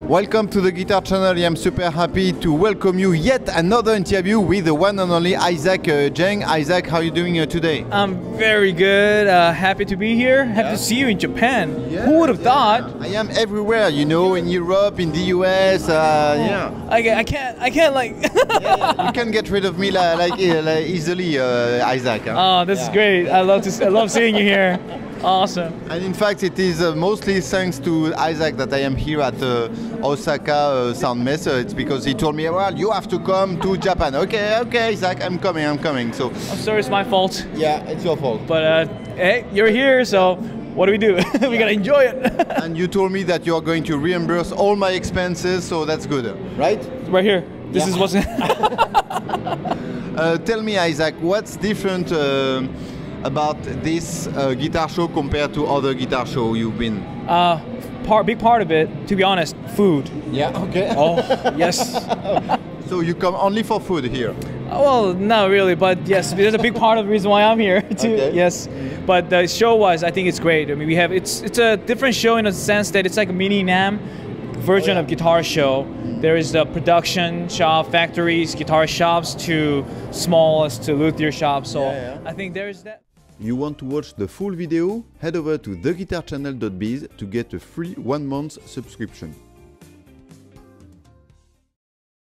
Welcome to the Guitar Channel. I'm super happy to welcome you yet another interview with the one and only Isaac uh, Jang. Isaac, how are you doing uh, today? I'm very good. Uh, happy to be here. Happy yeah. to see you in Japan. Yeah, Who would have yeah. thought? I am everywhere. You know, in Europe, in the US. Uh, yeah. I, I, can't. I can't like. you can get rid of me like, like, uh, like easily, uh, Isaac. Huh? Oh, this is great. I love to. I love seeing you here. Awesome. And in fact, it is uh, mostly thanks to Isaac that I am here at uh, Osaka uh, Sound Messe. It's because he told me, well, you have to come to Japan. Okay, okay, Isaac, I'm coming, I'm coming. So, I'm sorry, it's my fault. yeah, it's your fault. But uh, hey, you're here, so what do we do? we gotta enjoy it. and you told me that you are going to reimburse all my expenses, so that's good, right? right here. This is what's. Uh, tell me, Isaac, what's different uh, about this uh, guitar show compared to other guitar show you've been? uh, part. Big part of it, to be honest, food. Yeah, okay. Oh, yes. So you come only for food here? Well, not really, but yes, there's a big part of the reason why I'm here too. Okay. Yes, but the show-wise, I think it's great. I mean, we have it's it's a different show in a sense that it's like a mini NAMM version Oh, yeah. of guitar show. There is the production shop, factories, guitar shops to smallest to luthier shops. So Yeah, yeah. I think there's that. You want to watch the full video? Head over to theguitarchannel.biz to get a free one month subscription.